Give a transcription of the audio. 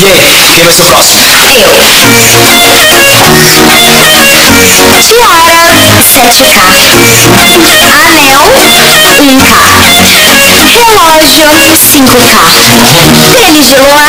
E aí, quem vai ser o próximo? Eu. Tiara, 7K. Anel, 1K. Relógio, 5K. Tênis de lua,